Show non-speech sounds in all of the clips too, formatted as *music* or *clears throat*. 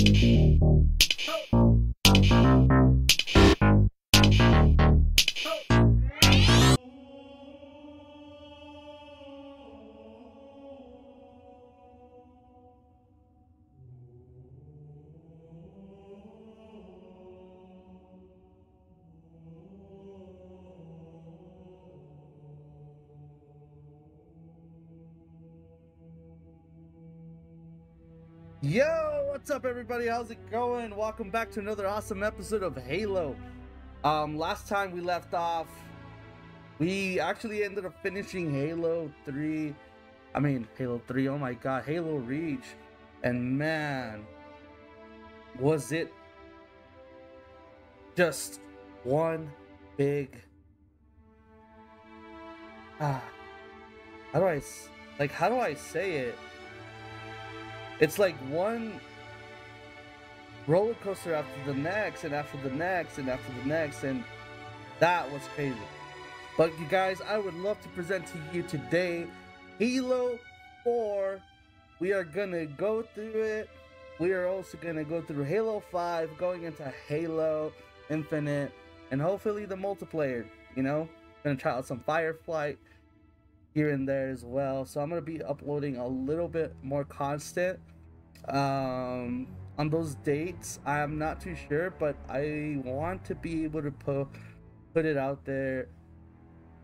Yo, what's up everybody? How's it going? Welcome back to another awesome episode of Halo. Um last time we left off we actually ended up finishing Halo 3. I mean, Halo 3. Oh my god, Halo Reach. And man, was it just one big ah how do I. like how do I say it? it's like one roller coaster after the next and after the next and after the next and that was crazy. But you guys i would love to present to you today halo 4 we are gonna go through it. We are also gonna go through halo 5 going into halo infinite and hopefully the multiplayer you know? Gonna try out some firefight here and there as well. So I'm gonna be uploading a little bit more constant. Um, on those dates. I'm not too sure, but I want to be able to put put it out there,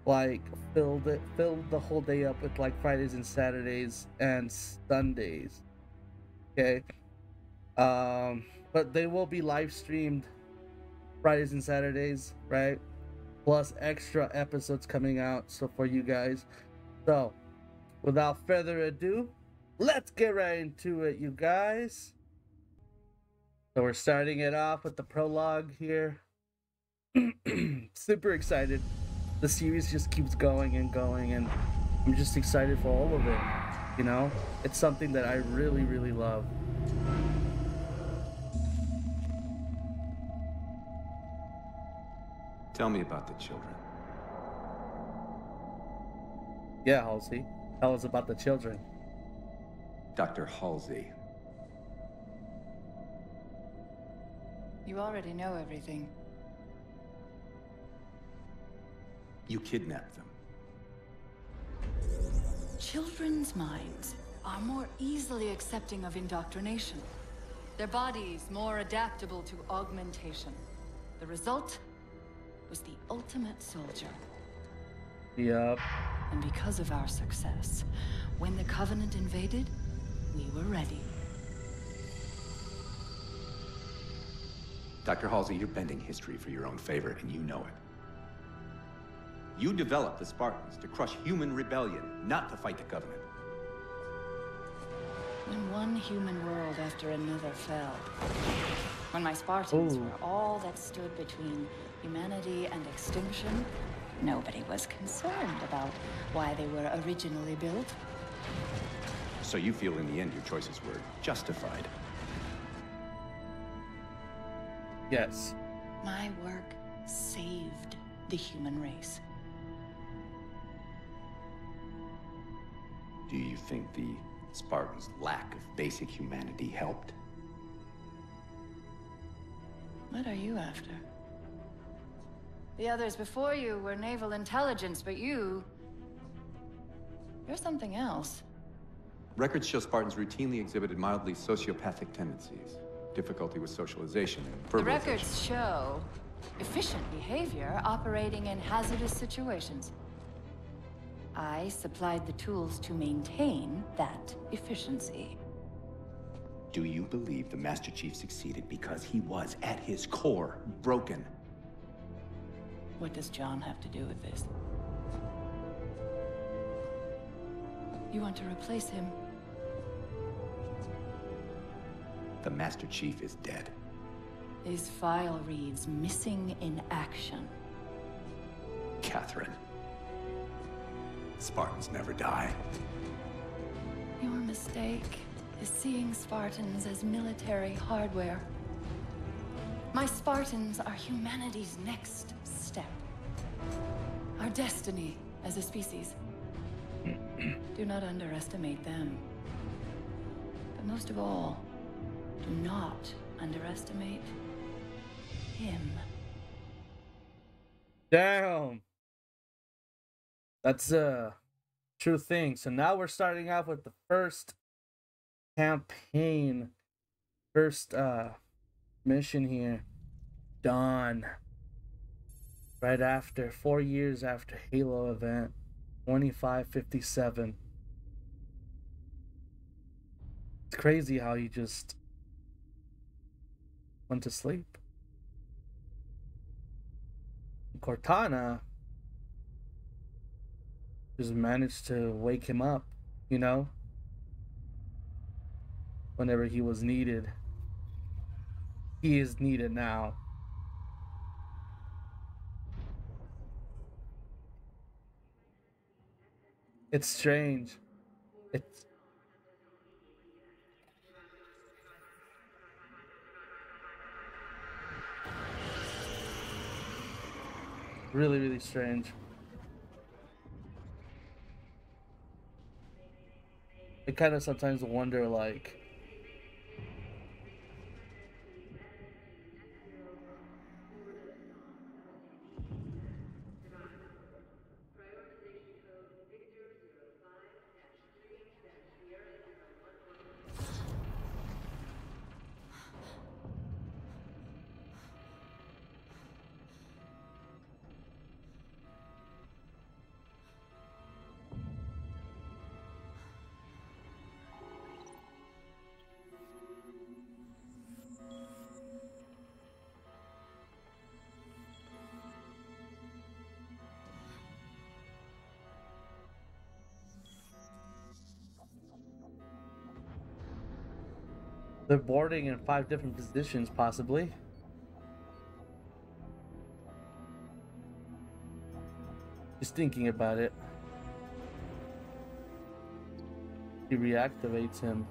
like fill it, fill the whole day up with like Fridays and Saturdays and Sundays. Okay. Um, but they will be live streamed Fridays and Saturdays, right? Plus extra episodes coming out so for you guys. So, without further ado, let's get right into it, you guys. So, we're starting it off with the prologue here. *clears throat* Super excited. The series just keeps going and going, and I'm just excited for all of it. You know, it's something that I really, really love. Tell me about the children. Yeah, Halsey. Tell us about the children. Dr. Halsey. You already know everything. You kidnapped them. Children's minds are more easily accepting of indoctrination. Their bodies more adaptable to augmentation. The result was the ultimate soldier. Yup. And because of our success, when the Covenant invaded, we were ready. Dr. Halsey, you're bending history for your own favor, and you know it. You developed the Spartans to crush human rebellion, not to fight the Covenant. When one human world after another fell, when my Spartans Ooh. were all that stood between humanity and extinction, nobody was concerned about why they were originally built. So you feel in the end your choices were justified. Yes. My work saved the human race. Do you think the Spartans' lack of basic humanity helped? What are you after? The others before you were naval intelligence, but you... You're something else. Records show Spartans routinely exhibited mildly sociopathic tendencies, difficulty with socialization, and The records show efficient behavior operating in hazardous situations. I supplied the tools to maintain that efficiency. Do you believe the Master Chief succeeded because he was, at his core, broken? What does John have to do with this? You want to replace him? The Master Chief is dead. His file reads missing in action. Catherine. Spartans never die. Your mistake is seeing Spartans as military hardware. My Spartans are humanity's next step. Our destiny as a species. *clears throat* Do not underestimate them. But most of all, do not underestimate him. Damn. That's a true thing. So now we're starting off with the first campaign, first uh mission here. Dawn. Right after four years after Halo event, 2557. It's crazy how you just went to sleep. Cortana just managed to wake him up, you know, whenever he was needed. He is needed now. It's strange. It's really, really strange. I kind of sometimes wonder, like, They're boarding in five different positions, possibly. Just thinking about it. He reactivates him.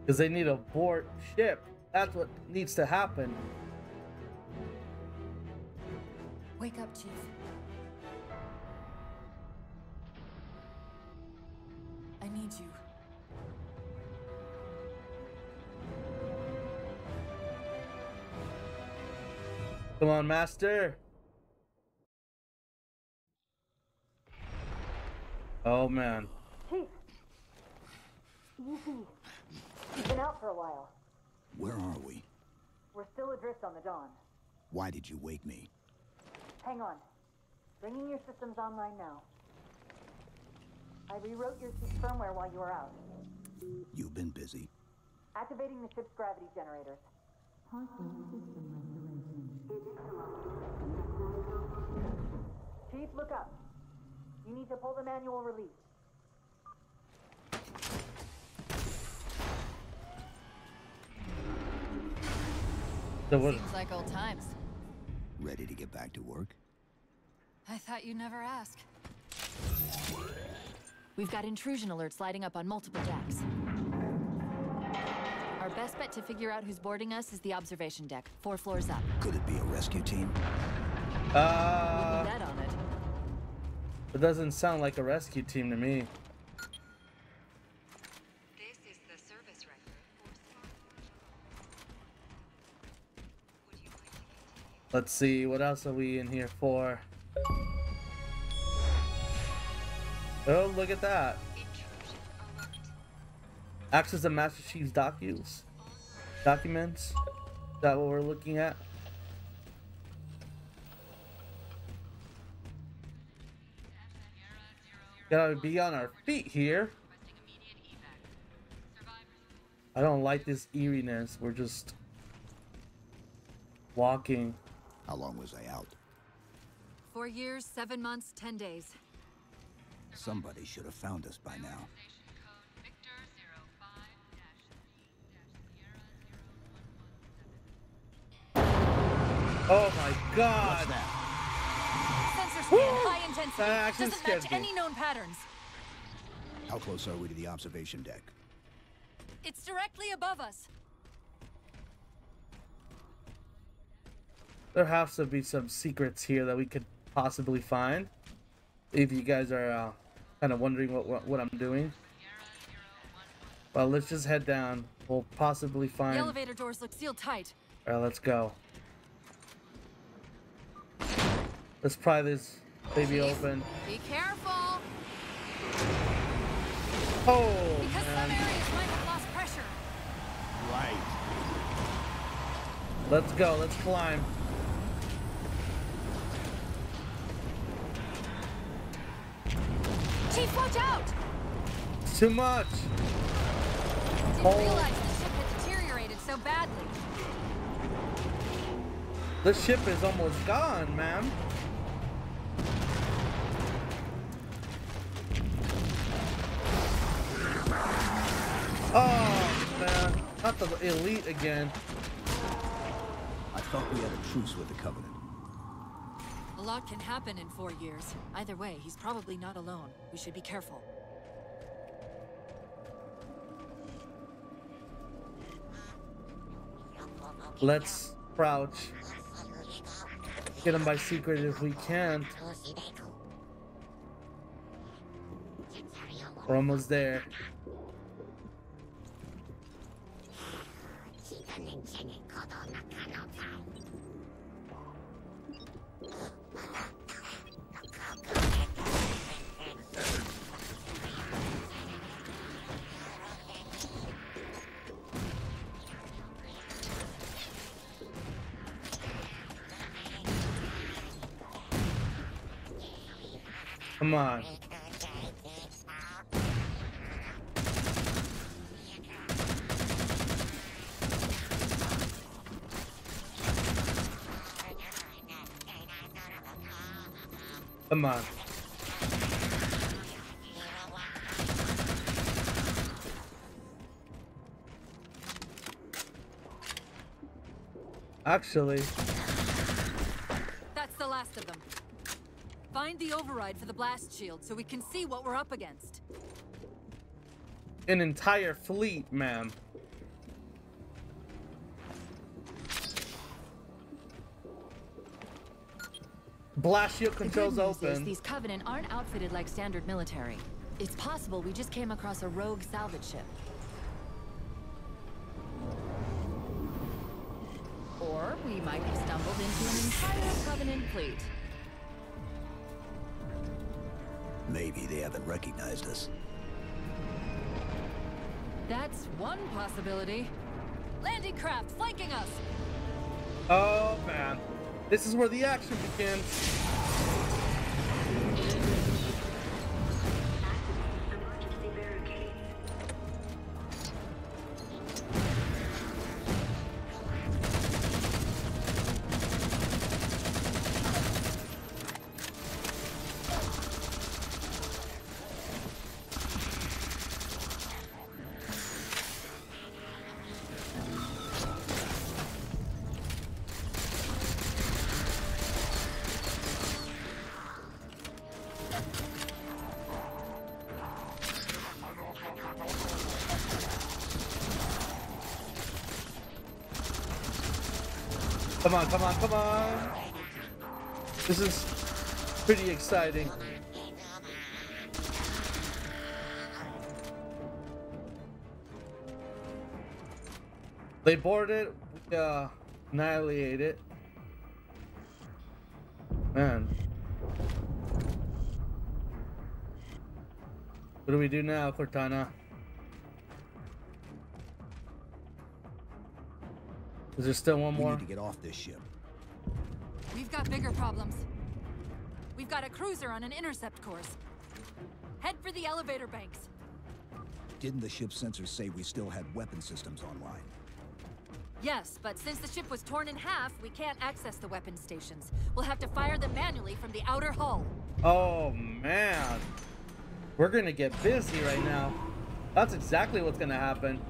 Because they need a board ship. That's what needs to happen. Wake up, Chief. Come on, Master. Oh, man. Chief! Easy. You've been out for a while. Where are we? We're still adrift on the Dawn. Why did you wake me? Hang on. Bringing your systems online now. I rewrote your ship's firmware while you were out. You've been busy. Activating the ship's gravity generators. Chief, look up. You need to pull the manual release. Seems like old times. Ready to get back to work? I thought you'd never ask. We've got intrusion alerts lighting up on multiple decks. Our best bet to figure out who's boarding us is the observation deck, four floors up. Could it be a rescue team? Uh, Bet on it. it doesn't sound like a rescue team to me. This is the service record for Would you like to continue? Let's see, what else are we in here for? Oh, look at that. Intrusion alert. Access the Master Chief's documents. Documents. Is that what we're looking at? Gotta be on our feet here. I don't like this eeriness. We're just walking. How long was I out? Four years, seven months, ten days. Somebody should have found us by now. Oh my god! Sensor scan, high intensity. That Doesn't match me. any known patterns. How close are we to the observation deck? It's directly above us. There has to be some secrets here that we could possibly find. If you guys are uh, kind of wondering what, what what I'm doing. Well, let's just head down. We'll possibly find. The elevator doors look sealed tight. All right, let's go. Let's pry this baby open. Be careful, Oh, because some man. areas might have lost pressure. Right. Let's go. Let's climb. Chief, watch out! It's too much. Didn't Oh. realize the ship had deteriorated so badly. The ship is almost gone, man. Man. Elite again. I thought we had a truce with the Covenant. A lot can happen in four years. Either way, he's probably not alone. We should be careful. Let's crouch. Get him by secret if we can. We're almost there. Come on. Come on. Actually, That's the last of them. Find the override for the blast shield so we can see what we're up against. an entire fleet, ma'am. Blast shield controls The controls is these Covenant aren't outfitted like standard military. It's possible we just came across a rogue salvage ship. Or we might have stumbled into an entire Covenant fleet. Maybe they haven't recognized us. That's one possibility. Landing craft flanking us! Oh man, this is where the action begins. Come on, come on. This is pretty exciting. They board it, we uh, annihilate it. Man. What do we do now, Cortana? Is there still one We more? need to get off this ship. We've got bigger problems. We've got a cruiser on an intercept course. Head for the elevator banks. Didn't the ship sensors say we still had weapon systems online? Yes, but since the ship was torn in half, we can't access the weapon stations. We'll have to fire them manually from the outer hull. Oh man. We're gonna get busy right now. That's exactly what's gonna happen.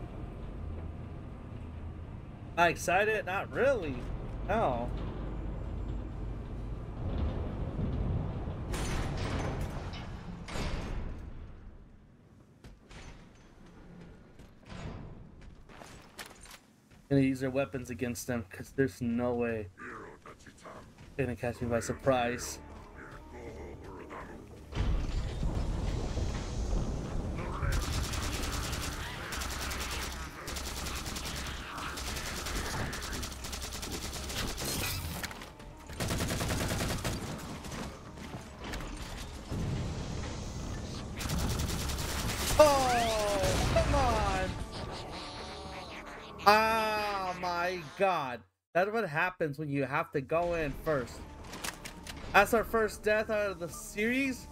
Am I excited? Not really. No. Gonna use their weapons against them because there's no way they're gonna catch me by surprise. Happens when you have to go in first. That's our first death out of the series?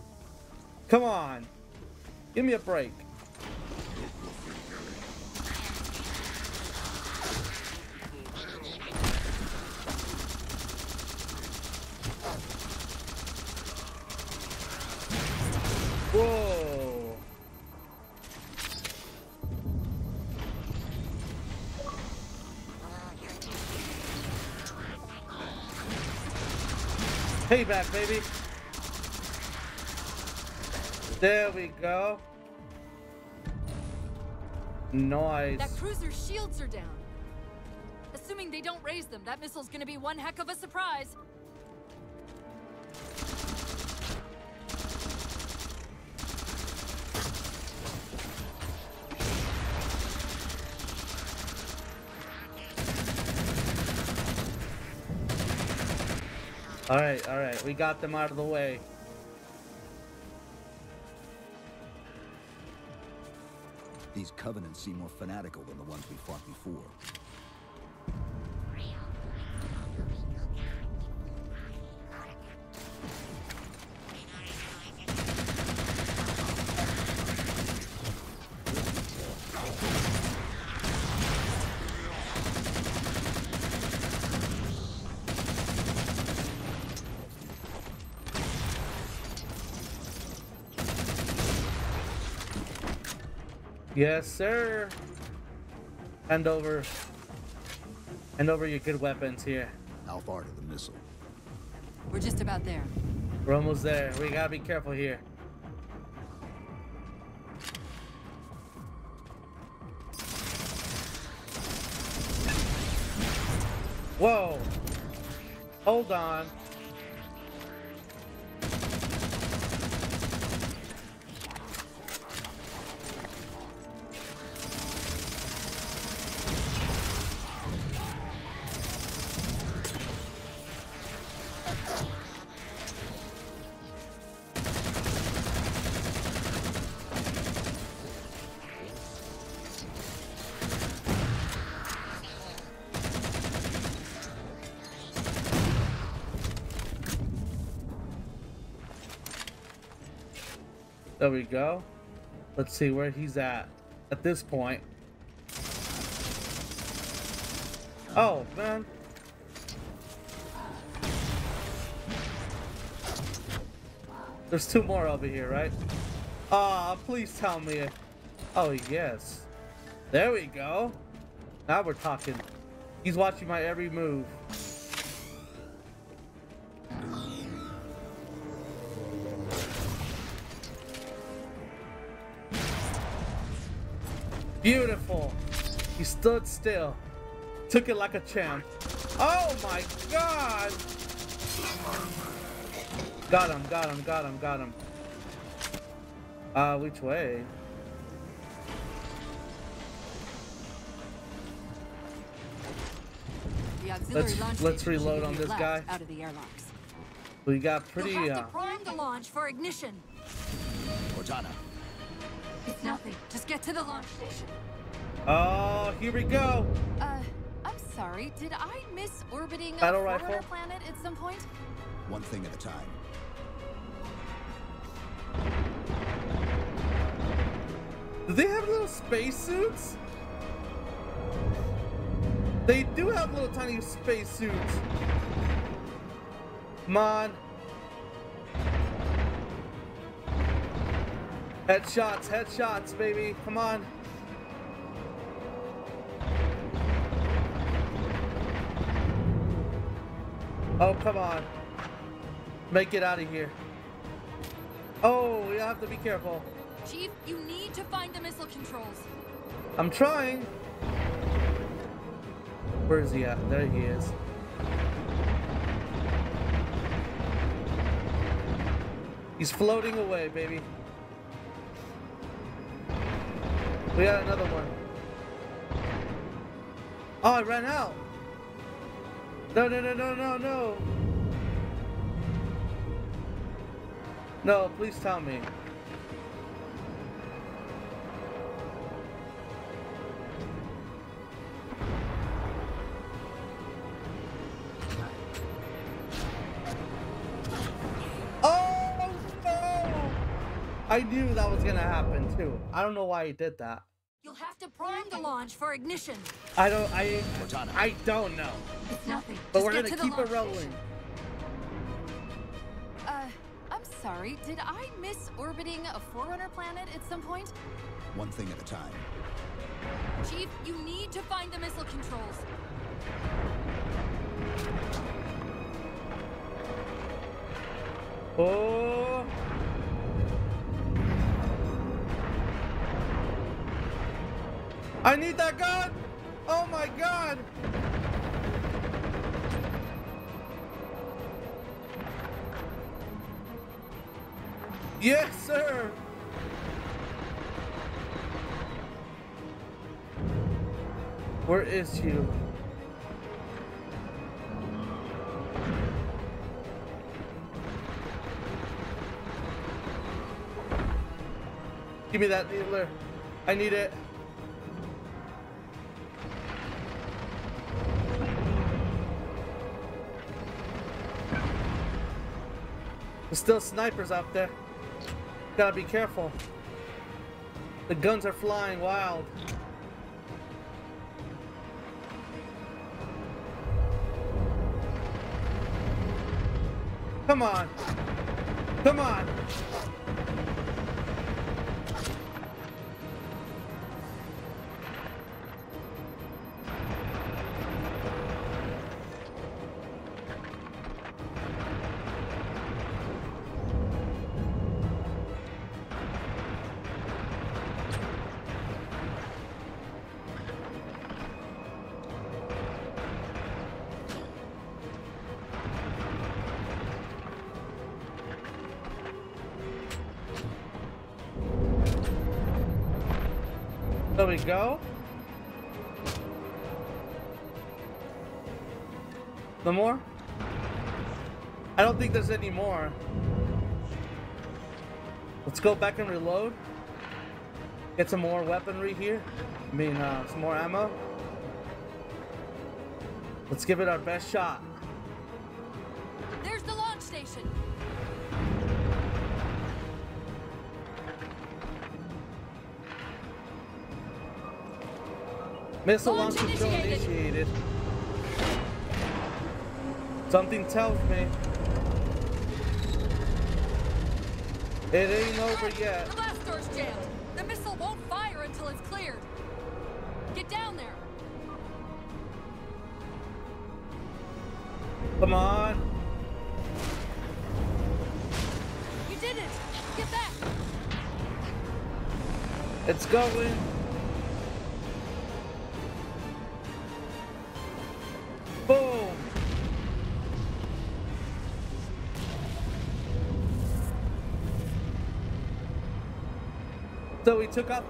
Come on. Give me a break. Payback, baby. There we go. Nice. That cruiser's shields are down. Assuming they don't raise them, that missile's gonna be one heck of a surprise. Alright, alright. We got them out of the way. These covenants seem more fanatical than the ones we fought before. Yes, sir. Hand over. Hand over your good weapons here. How far to the missile? We're just about there. We're almost there. We gotta be careful here. Whoa. Hold on. There we go. Let's see where he's at at this point. Oh, man. There's two more over here, right? Ah, please tell me. Oh, yes. There we go. Now we're talking. He's watching my every move. Beautiful. He stood still. Took it like a champ. Oh my god! Got him, got him, got him, got him. Uh, which way? The Let's- let's reload on this guy. Out of the airlocks. We got pretty, uh, prime the launch for ignition. Cortana, It's nothing. Just get to the launch station. oh, here we go. Uh, I'm sorry. Did I miss orbiting Battle a rifle? Planet at some point? one thing at a time. Do they have little spacesuits? They do have little tiny spacesuits. Come on. Headshots, headshots, baby. Come on. Oh, come on. Make it out of here. Oh, we have to be careful. Chief, you need to find the missile controls. I'm trying. Where is he at? There he is. He's floating away, baby. We got another one. Oh, I ran out. No, no, no, no, no, no. No, please tell me. Oh, no! I knew that was gonna happen too. I don't know why he did that the launch for ignition. I don't. I. Cortana. I don't know. It's nothing. But Just we're get gonna to keep it rolling. Uh, I'm sorry. Did I miss orbiting a Forerunner planet at some point? One thing at a time. Chief, you need to find the missile controls. Oh. I need that gun! Oh my god! Yes, sir! Where is you? Give me that needler. I need it. Still snipers out there. Gotta be careful. The guns are flying wild. Come on. Come on. We go. No more? I don't think there's any more. Let's go back and reload. Get some more weaponry here. I mean, uh, some more ammo. Let's give it our best shot. Missile Launch launch control initiated. initiated. Something tells me it ain't over yet. The blast door's jammed. The missile won't fire until it's cleared. Get down there. Come on. You did it. Get back. It's going. Took up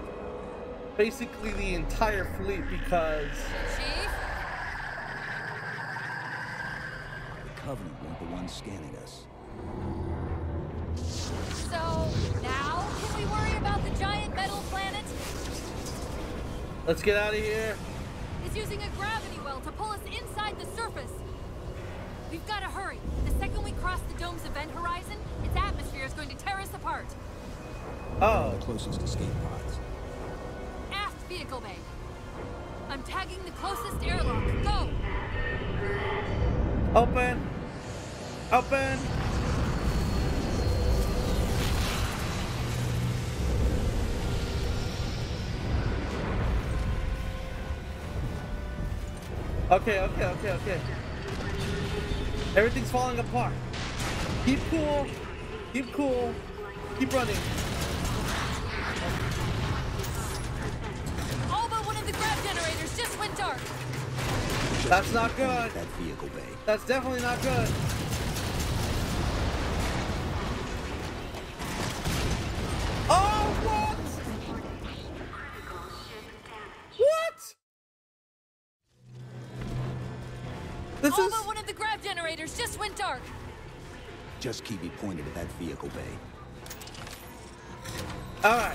basically the entire fleet because Chief? The Covenant weren't the ones scanning us. So, now can we worry about the giant metal planet? let's get out of here. It's using a gravity well to pull us inside the surface. We've got to hurry. The second we cross the dome's event horizon, its atmosphere is going to tear us apart. Oh, The closest escape pods. Aft vehicle bay. I'm tagging the closest airlock. Go! open. Open. Okay, okay, okay, okay. Everything's falling apart. Keep cool. Keep cool. Keep running. That's not good. That vehicle bay. That's definitely not good. Oh, what? What? This All is but one of the grav generators just went dark. Just keep me pointed at that vehicle bay. all right.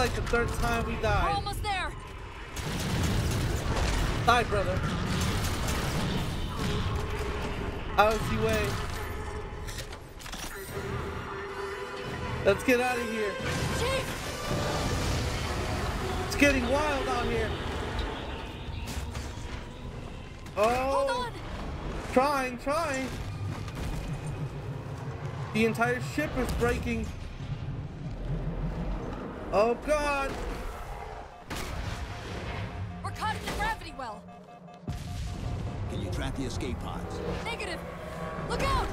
Like the third time we We're almost there. Die, brother. Out of the way. Let's get out of here. Chief! It's getting wild out here. Oh, Hold on! trying, trying. The entire ship is breaking. Oh God! We're caught in the gravity well! Can you track the escape pods? Negative! Look out!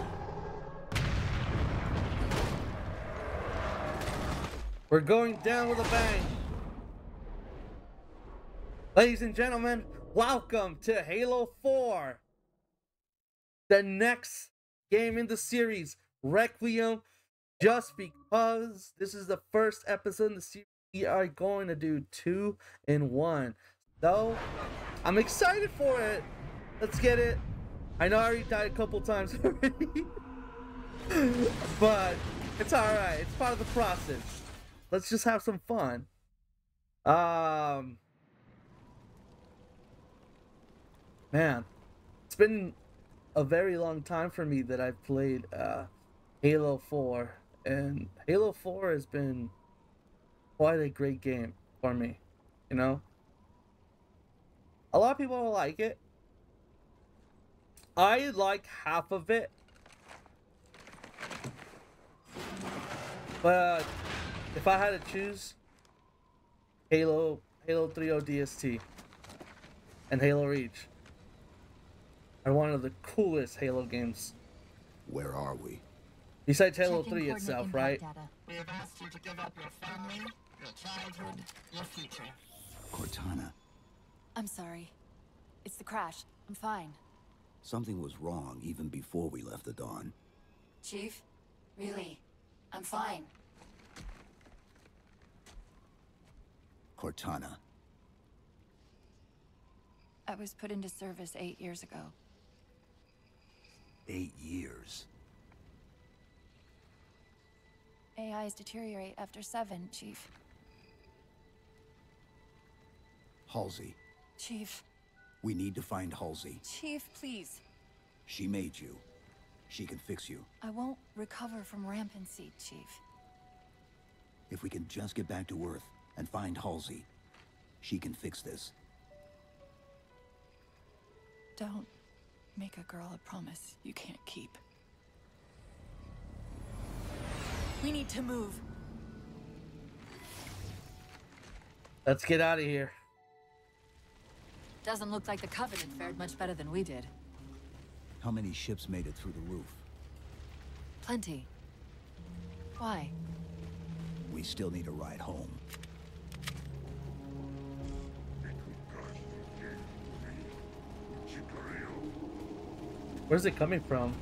We're going down with a bang. Ladies and gentlemen, welcome to Halo 4. The next game in the series, Requiem. Just because this is the first episode in the series, we are going to do two in one. So, I'm excited for it. Let's get it. I know I already died a couple times *laughs* already. but it's alright. It's part of the process let's just have some fun. Um, man, it's been a very long time for me that I've played uh, Halo 4, and Halo 4 has been quite a great game for me. You know, a lot of people like it. I like half of it, but uh, if I had to choose Halo, Halo 3 ODST, and Halo Reach are one of the coolest Halo games. Where are we? Besides Halo Checking 3 itself, right? We have asked you to give up your family, your childhood, your future. Cortana, I'm sorry. It's the crash. I'm fine. something was wrong even before we left the Dawn. Chief? Really? I'm fine. Cortana, I was put into service eight years ago. eight years. AIs deteriorate after seven, Chief. Halsey, Chief. we need to find Halsey. Chief, please. She made you. She can fix you. I won't recover from rampancy, Chief. If we can just get back to Earth and find Halsey, she can fix this. Don't make a girl a promise you can't keep. We need to move. Let's get out of here. Doesn't look like the Covenant fared much better than we did. How many ships made it through the roof? Plenty. Why? We still need a ride home. Where's it coming from?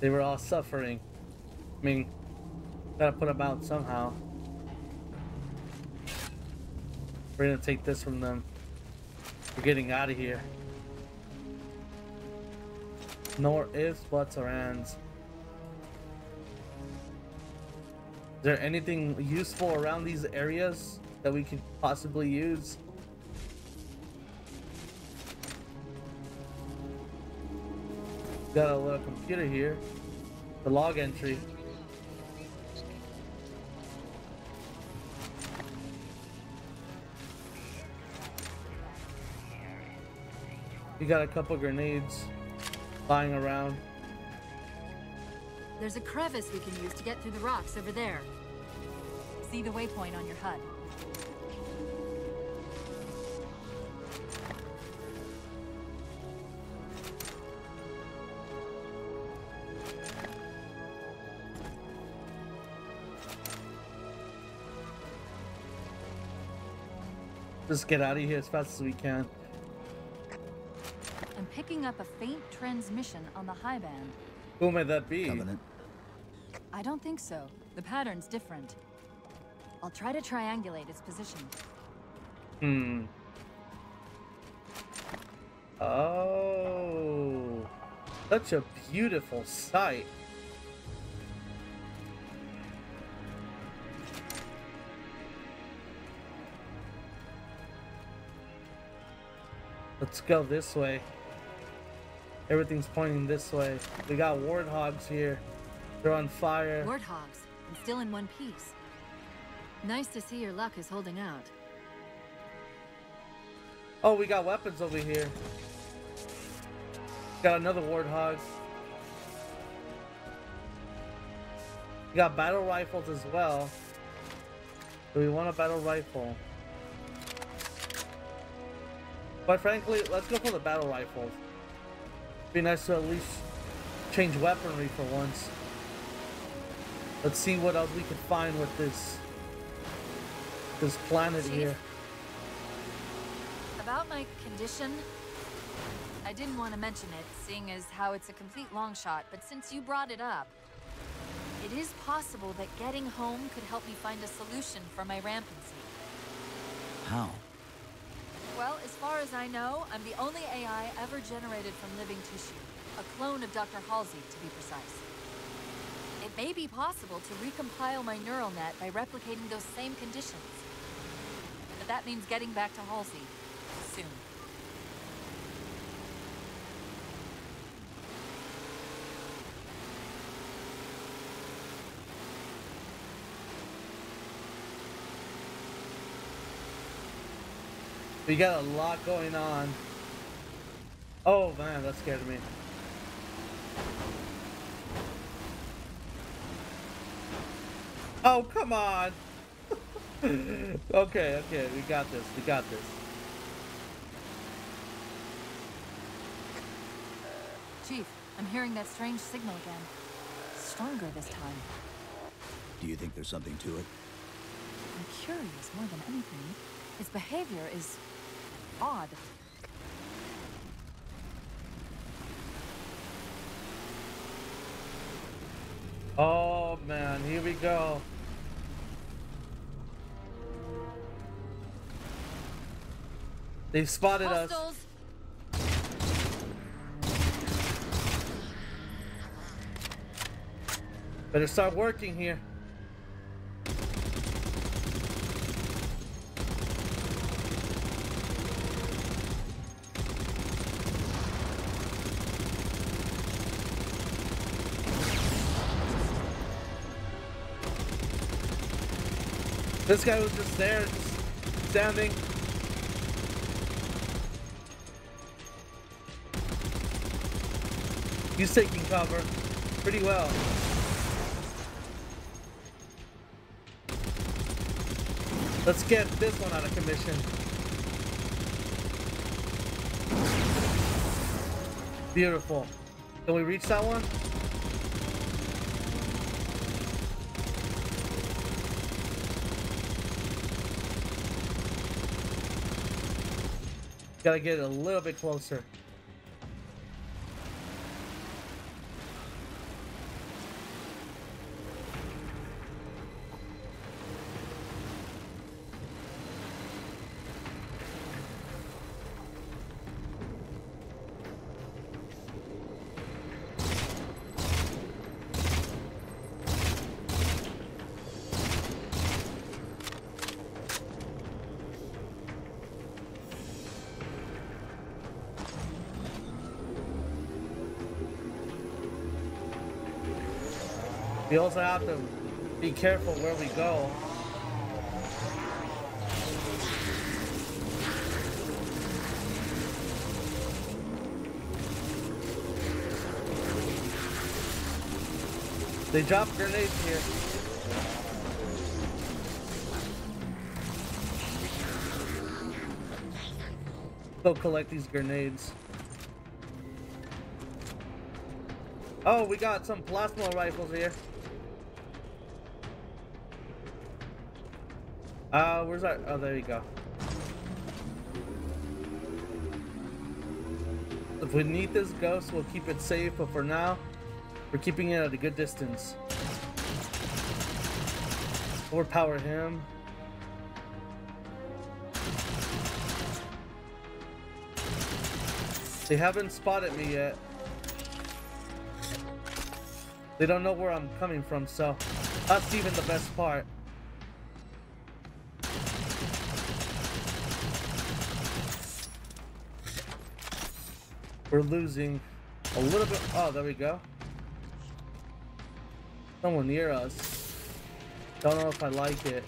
They were all suffering. I mean, gotta put them out somehow. We're gonna take this from them. We're getting out of here. No more ifs, buts, or ands. Is there anything useful around these areas that we could possibly use? Got a little computer here. The log entry. You got a couple grenades lying around. There's a crevice we can use to get through the rocks over there. See the waypoint on your HUD. Just get out of here as fast as we can. I'm picking up a faint transmission on the high band. Who may that be? Covenant, I don't think so. The pattern's different. I'll try to triangulate its position. Hmm. Oh, such a beautiful sight. Let's go this way. Everything's pointing this way. We got warthogs here. They're on fire. Warthogs, and still in one piece. Nice to see your luck is holding out. Oh, we got weapons over here. Got another warthog. We got battle rifles as well. Do we want a battle rifle? Quite frankly, let's go for the battle rifles. Be nice to at least change weaponry for once. Let's see what else we can find with this this planet Chief? here. About my condition, I didn't want to mention it, seeing as how it's a complete long shot, but since you brought it up, it is possible that getting home could help me find a solution for my rampancy. How? Well, as far as I know, I'm the only AI ever generated from living tissue. A clone of Dr. Halsey, to be precise. It may be possible to recompile my neural net by replicating those same conditions. But that means getting back to Halsey. Soon. We got a lot going on. Oh man, that scared me. Oh, come on. *laughs* okay, okay, we got this. We got this. Chief, I'm hearing that strange signal again. Stronger this time. Do you think there's something to it? I'm curious more than anything. His behavior is odd. Oh man, here we go. They've spotted us. Better start working here. This guy was just there, just standing. He's taking cover pretty well. Let's get this one out of commission. Beautiful. Can we reach that one? Gotta get a little bit closer. We also have to be careful where we go. They dropped grenades here. Go collect these grenades. Oh, we got some plasma rifles here. Where's our? Oh, there you go. If we need this ghost, we'll keep it safe, but for now, we're keeping it at a good distance. Overpower him. They haven't spotted me yet. They don't know where I'm coming from, so that's even the best part. We're losing a little bit. Oh, there we go. Someone near us. Don't know if I like it.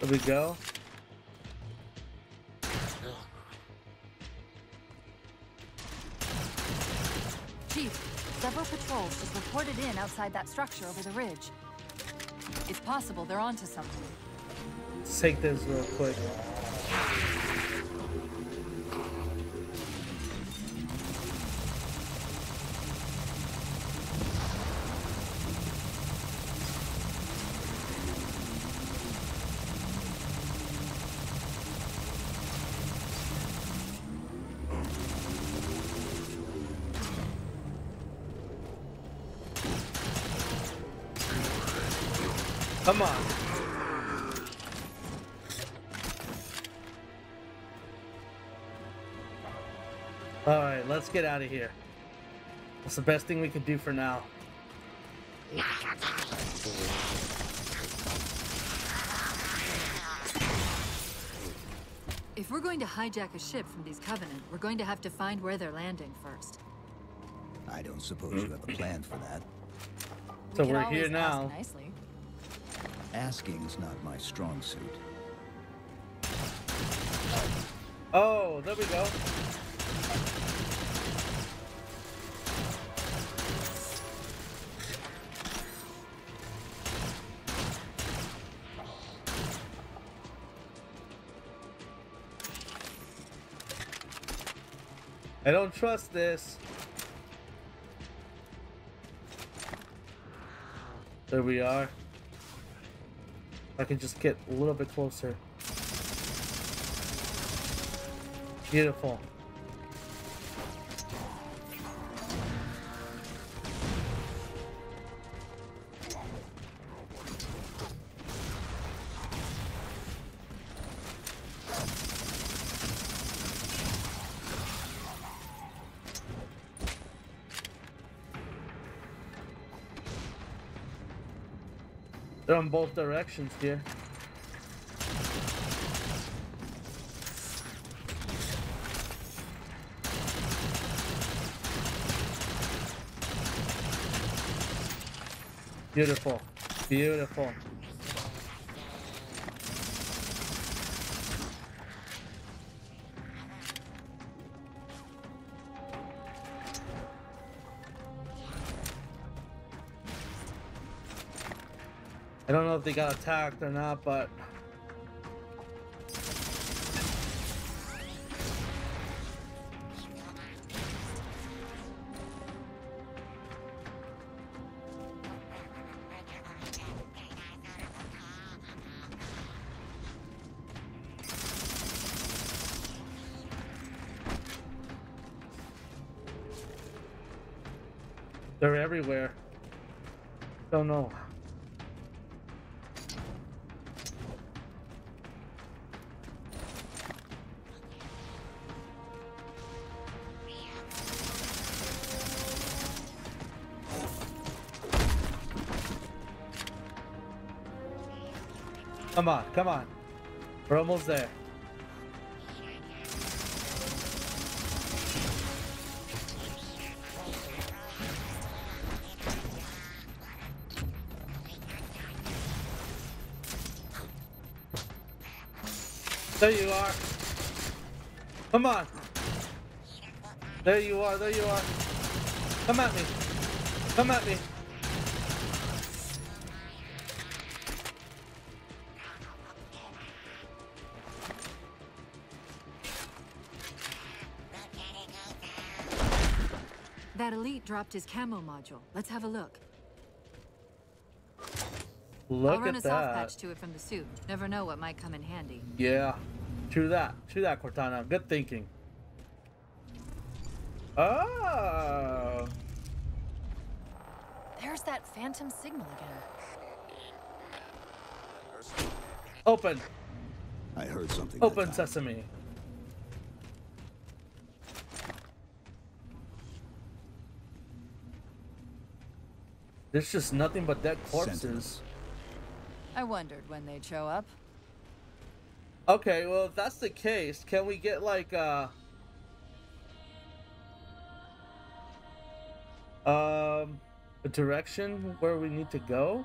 There we go. Chief, several patrols just reported in outside that structure over the ridge. It's possible they're onto something. Let's take this real quick. Get out of here. That's the best thing we could do for now. If we're going to hijack a ship from these Covenant, we're going to have to find where they're landing first. I don't suppose you have a plan for that. So could we're always here ask now. Nicely. Asking's not my strong suit. Oh, there we go. Trust this. There we are. I can just get a little bit closer. Beautiful. They're on both directions here. Beautiful. Beautiful. I don't know if they got attacked or not, but Come on. We're almost there. There you are. Come on. There you are, there you are. Come at me. Come at me. That elite dropped his camo module. Let's have a look. Look I'll run at a soft that. patch to it from the suit. Never know what might come in handy. Yeah, true that. True that, Cortana. Good thinking. Oh. Where's that phantom signal again? Open. I heard something. that Open time. sesame. There's just nothing but dead corpses. Sentinels. I wondered when they'd show up. Okay, well if that's the case, can we get like uh um a direction where we need to go?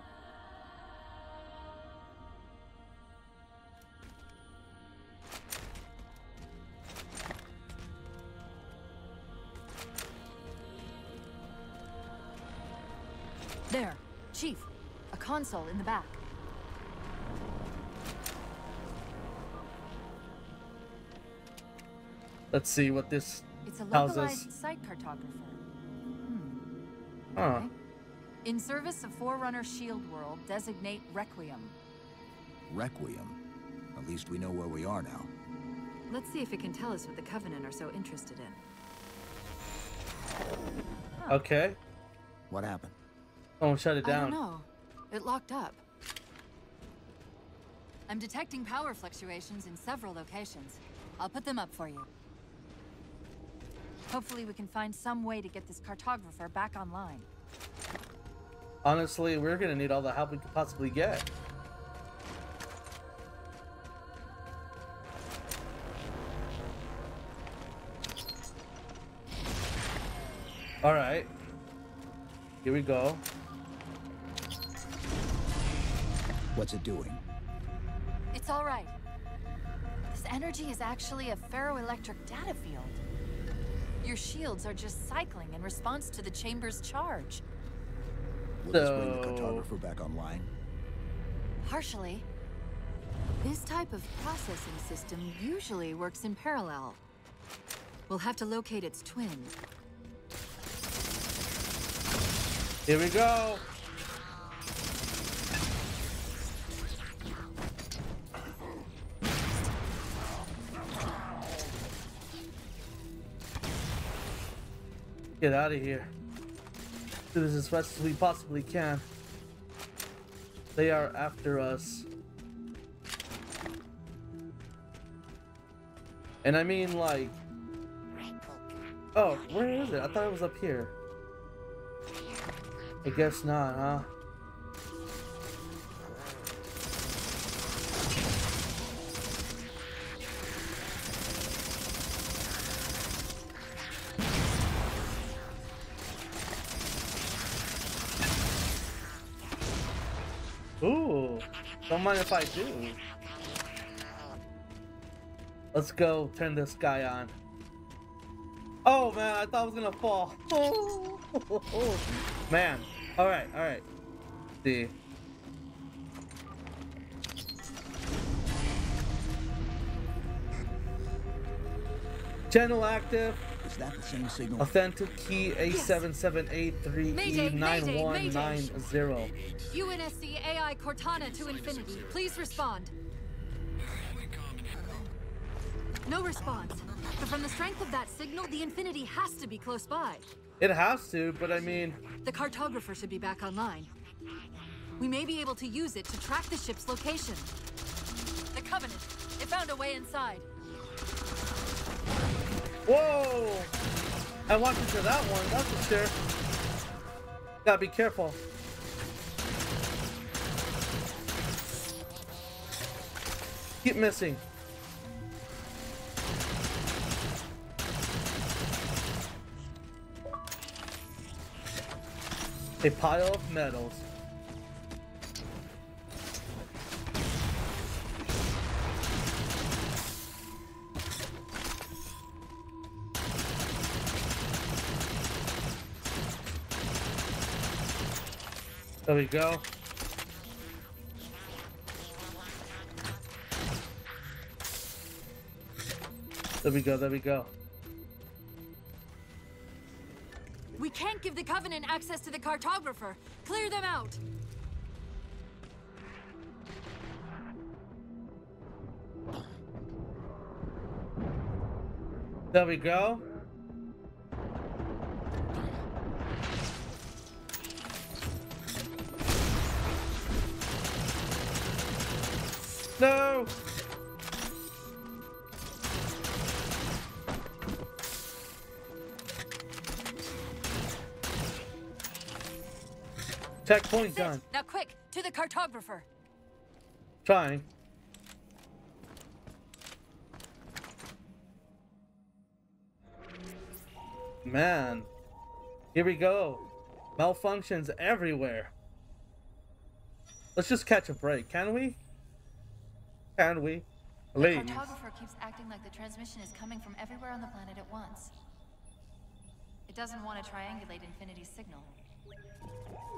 Console in the back. Let's see what this It's a tells localized us. site cartographer. Hmm. Huh. Okay. In service of Forerunner Shield World, designate Requiem. Requiem. At least we know where we are now. Let's see if it can tell us what the Covenant are so interested in. Okay. What happened? Oh, shut it I down. don't know. It locked up. I'm detecting power fluctuations in several locations. I'll put them up for you. Hopefully we can find some way to get this cartographer back online. Honestly, we're gonna need all the help we could possibly get. Alright. Here we go. What's it doing? It's all right. This energy is actually a ferroelectric data field. Your shields are just cycling in response to the chamber's charge. Will this bring the So- cartographer back online? Partially. This type of processing system usually works in parallel. We'll have to locate its twin. Here we go. Get out of here. Do this as fast as we possibly can. They are after us. And I mean like Oh, where is it? I thought it was up here. I guess not, huh? Mind if I do. Let's go turn this guy on. Oh man, I thought I was gonna fall. Oh, *laughs* man. Alright, alright. See. Channel active. That the same signal? Authentic key Mayday, A7783E9190. UNSC AI Cortana to Infinity. Please respond. No response. But from the strength of that signal, the Infinity has to be close by. It has to, but I mean, The cartographer should be back online. We may be able to use it to track the ship's location. The Covenant. It found a way inside. Whoa! I walked into that one, that's a sure. Gotta be careful. Keep missing. A pile of medals. There we go. There we go, there we go. We can't give the Covenant access to the cartographer. Clear them out. There we go. No! Tech Sit. done. Now quick, to the cartographer. Trying. Man. Here we go. Malfunctions everywhere. Let's just catch a break, can we? Can we? Leave. The Please. cartographer keeps acting like the transmission is coming from everywhere on the planet at once. It doesn't want to triangulate Infinity's signal.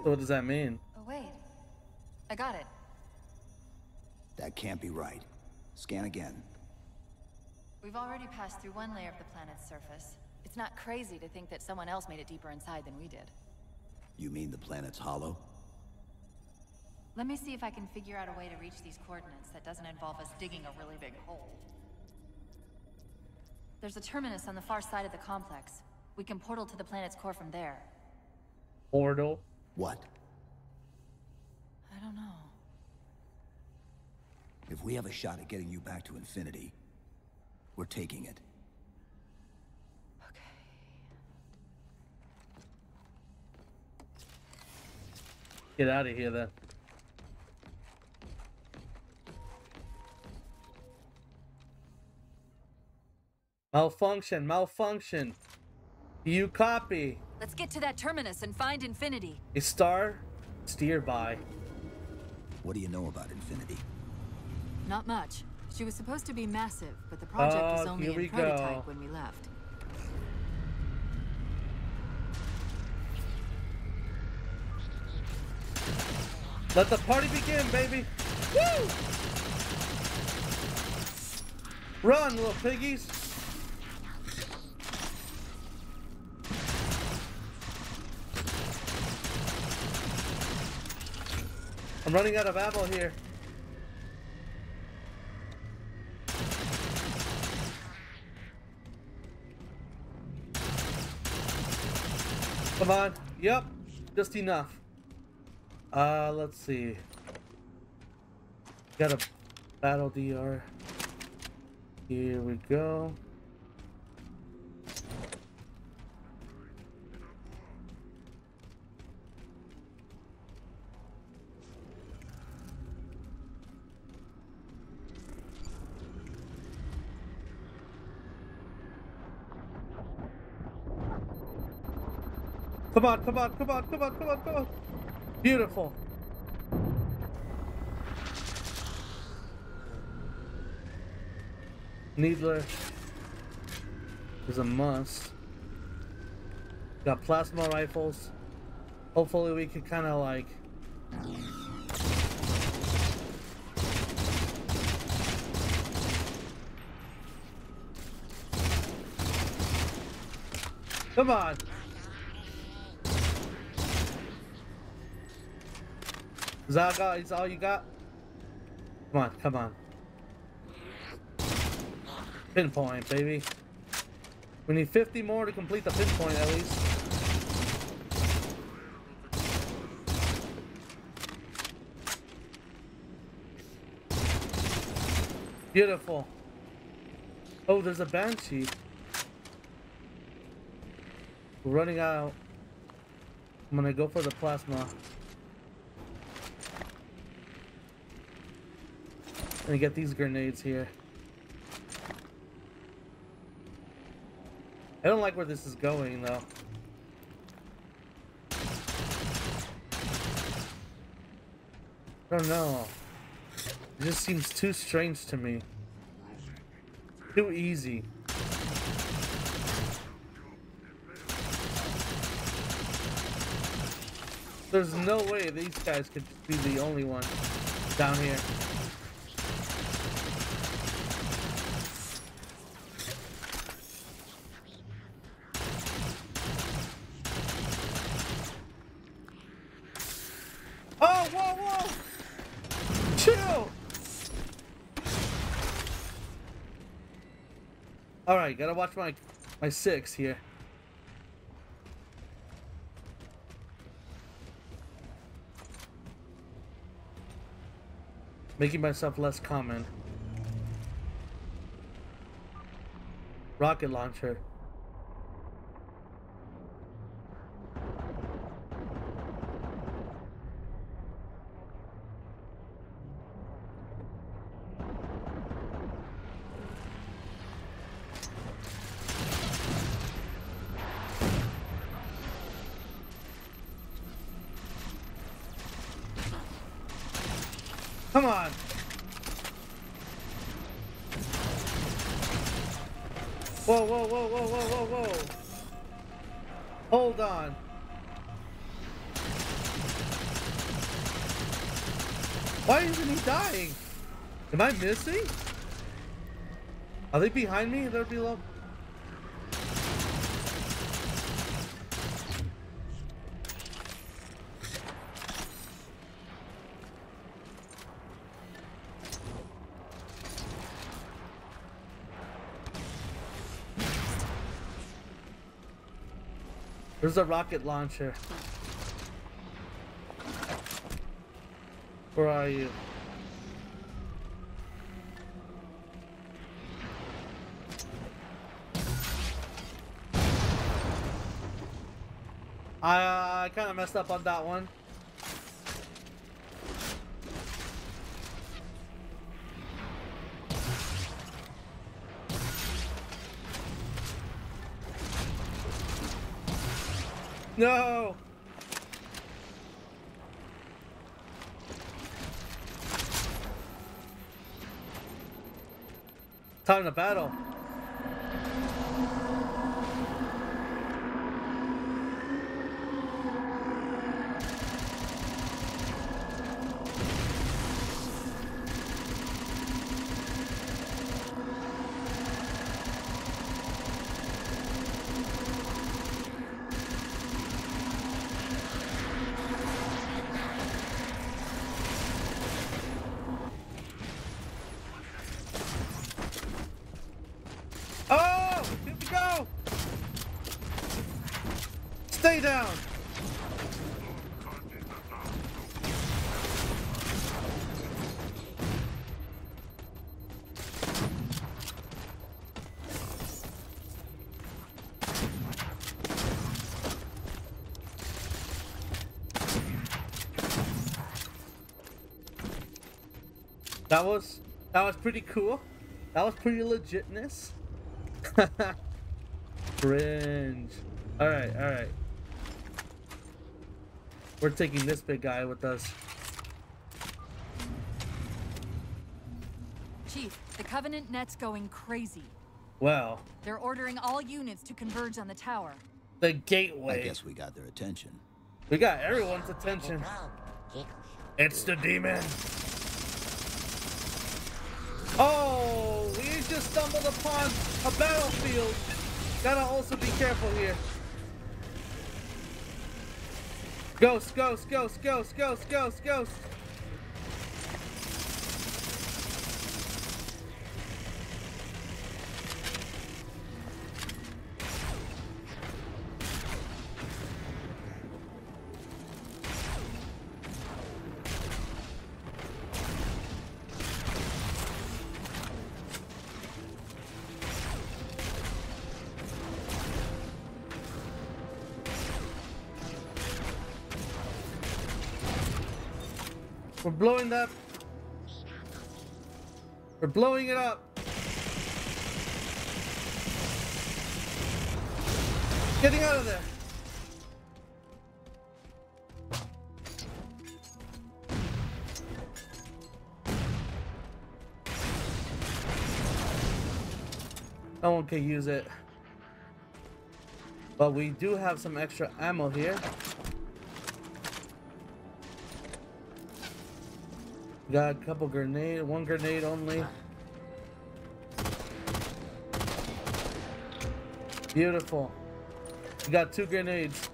So what does that mean? Oh wait, I got it. That can't be right. Scan again. We've already passed through one layer of the planet's surface. It's not crazy to think that someone else made it deeper inside than we did. You mean the planet's hollow? Let me see if I can figure out a way to reach these coordinates that doesn't involve us digging a really big hole. There's a terminus on the far side of the complex. We can portal to the planet's core from there. Portal. What? I don't know. If we have a shot at getting you back to infinity, we're taking it. Okay. Get out of here then. Malfunction, malfunction. Do You copy. Let's get to that terminus and find Infinity. A star steer by. What do you know about infinity? Not much. She was supposed to be massive, but the project was Oh, only here we in prototype go. when we left. Let the party begin, baby. Woo! Run, little piggies. I'm running out of ammo here. Come on. Yep. Just enough. Uh, let's see. Got a battle DR. Here we go. Come on, come on, come on, come on, come on, come on. Beautiful. Needler is a must. Got plasma rifles. Hopefully we can kind of like Come on. That is all you got? Come on, come on. Pinpoint, baby. We need 50 more to complete the pinpoint at least. Beautiful. Oh, there's a banshee. We're running out. I'm gonna go for the plasma. Me get these grenades here. I don't like where this is going though. I don't know. It just seems too strange to me. Too easy. There's no way these guys could be the only one down here. Oh, whoa, whoa! Chill! Alright, gotta watch my my six here. Making myself less common. Rocket launcher. Are they behind me? They're below. There's a rocket launcher. Where are you? I, kind of messed up on that one. No! Time to battle. Oh! Here we go! Stay down! That was that was pretty cool. That was pretty legitness. *laughs* Cringe. Alright, alright. We're taking this big guy with us. Chief, the Covenant net's going crazy. Well, They're ordering all units to converge on the tower. the gateway. I guess we got their attention. We got everyone's attention. It's the demon. Oh, we just stumbled upon a battlefield. Gotta also be careful here. Ghost, ghost, ghost, ghost, ghost, ghost, ghost. We're blowing that. We're blowing it up. Getting out of there. No one can use it. But we do have some extra ammo here. Got a couple grenade, one grenade only. Beautiful. We got two grenades.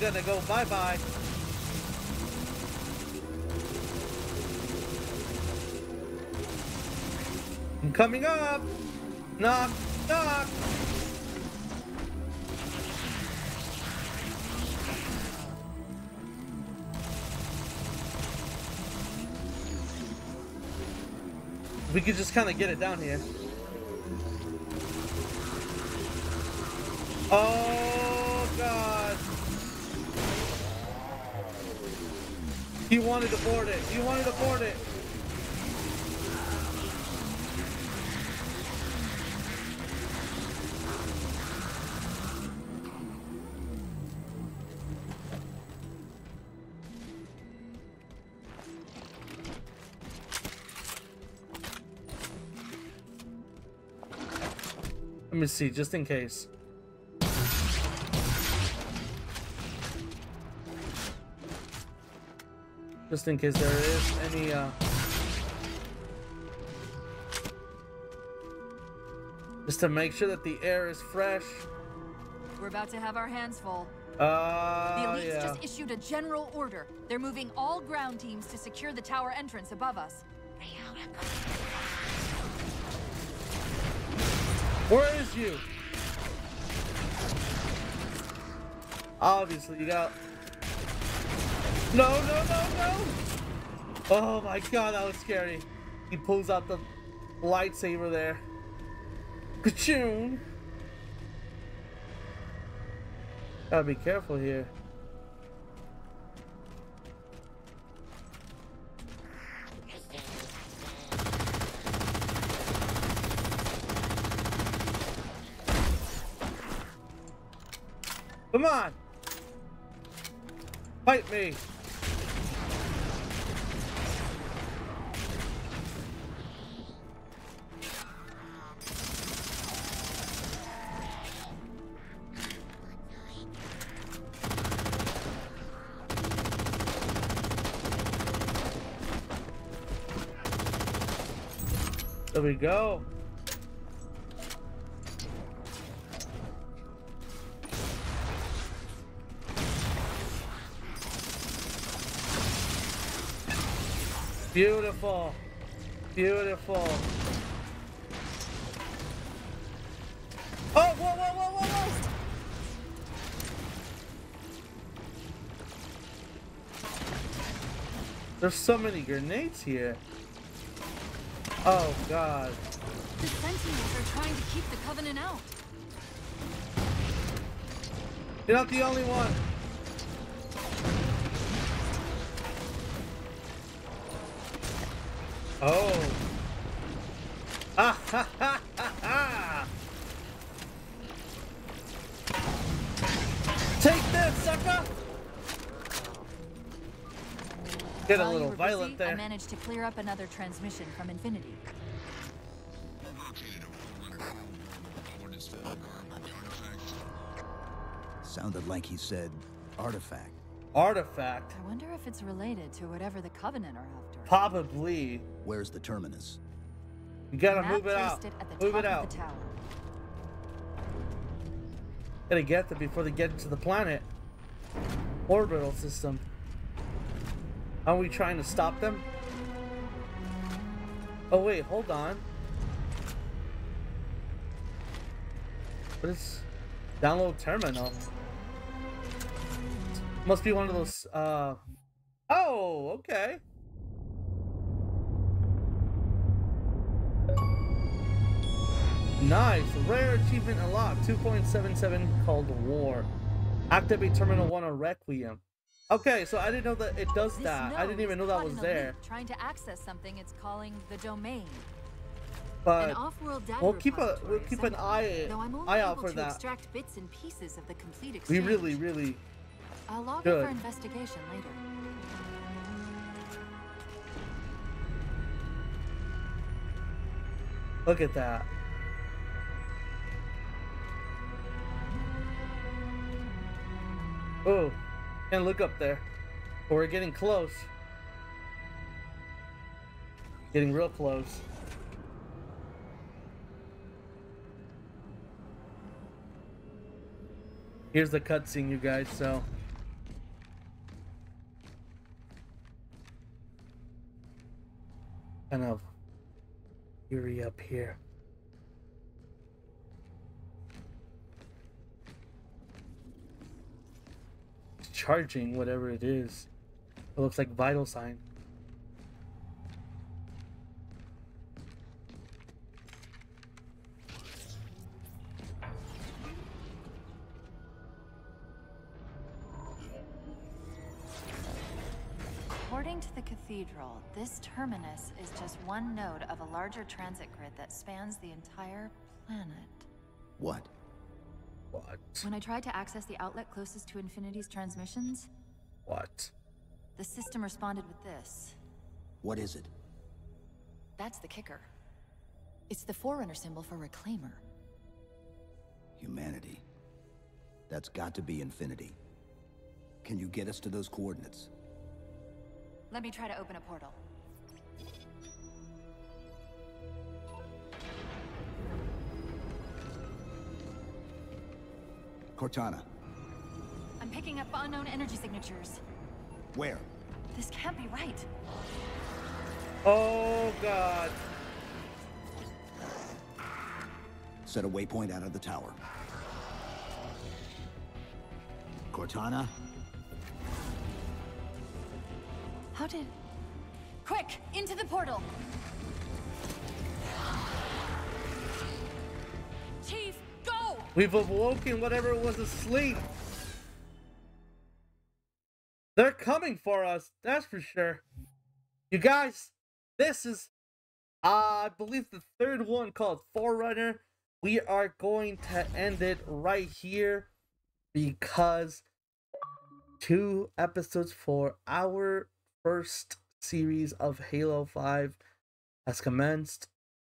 Gonna go bye-bye. I'm coming up. Knock, knock. We could just kind of get it down here. Oh God! You wanted to board it. He wanted to board it. Let me see, just in case. Just in case there is any, uh... Just to make sure that the air is fresh. We're about to have our hands full. Uh, The elites yeah. just issued a general order. They're moving all ground teams to secure the tower entrance above us. Where is you? Obviously, you got. No, no, no, no! Oh my god, that was scary. He pulls out the lightsaber there. Kachoon! Gotta be careful here. Come on! Fight me! Go. Beautiful. Beautiful. Oh, whoa, whoa, whoa, whoa, whoa! There's so many grenades here. Oh, God. The Sentinels are trying to keep the Covenant out. You're not the only one. Oh. Ah ha ha! Get a While you little were violent busy, I managed to clear up another transmission from Infinity. Sounded like he said artifact. Artifact. I wonder if it's related to whatever the Covenant are after. Probably. Where's the terminus? You gotta move it placed out. it at the Move top it out. of the tower. Gotta get there before they get into the planet. Orbital system. Are we trying to stop them? Oh wait, hold on. What is download terminal? Must be one of those uh Oh, okay. Nice. Rare achievement unlocked. 2.77 called War. Activate Terminal 1 on Requiem. Okay, so I didn't know that it does This that. I didn't even know that was there. Trying to access something it's calling the domain. But An off-world data we'll keep a we'll keep an eye though I'm only eye out for to that. extract bits and pieces of the complete We really, really I'll log good. for investigation later. look at that. Oh, and look up there. We're getting close. Getting real close. Here's the cutscene, you guys, so. Kind of eerie up here. Charging whatever it is. It looks like vital sign. According to the cathedral, this terminus is just one node of a larger transit grid that spans the entire planet. What? What? When I tried to access the outlet closest to Infinity's transmissions, What? the system responded with this. What is it? That's the kicker. It's the Forerunner symbol for Reclaimer. Humanity. That's got to be infinity. Can you get us to those coordinates? Let me try to open a portal. Cortana, I'm picking up unknown energy signatures. where? This can't be right. Oh god. Set a waypoint out of the tower. Cortana? How did... Quick! Into the portal! We've awoken whatever was asleep. They're coming for us, that's for sure. You guys, this is, uh, I believe, the third one called Forerunner. We are going to end it right here because two episodes for our first series of Halo 5 has commenced.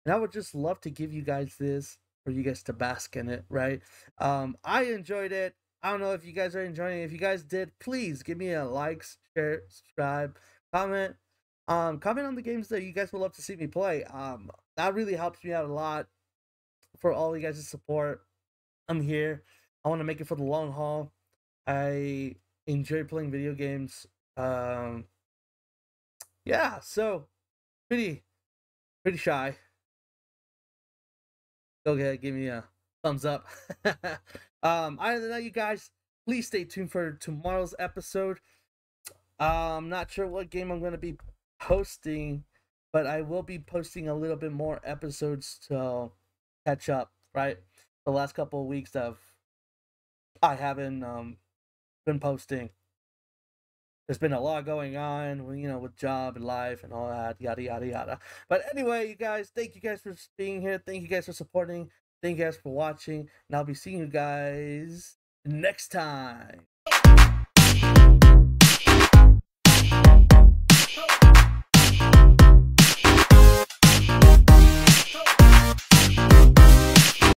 And I would just love to give you guys this for you guys to bask in it, right? Um, I enjoyed it. I don't know if you guys are enjoying it. If you guys did, please give me a like, share, subscribe, comment. Um, comment on the games that you guys would love to see me play. Um, that really helps me out a lot for all you guys' support. I'm here. I want to make it for the long haul. I enjoy playing video games. Um, yeah, so pretty, pretty shy. Go ahead, give me a thumbs up. *laughs* um, other than that, you guys, please stay tuned for tomorrow's episode. I'm not sure what game I'm gonna be posting, but I will be posting a little bit more episodes to catch up. Right, the last couple of weeks of I haven't um been posting. There's been a lot going on, you know, with job and life and all that, yada yada yada. But anyway, you guys, thank you guys for being here. Thank you guys for supporting. Thank you guys for watching. And I'll be seeing you guys next time.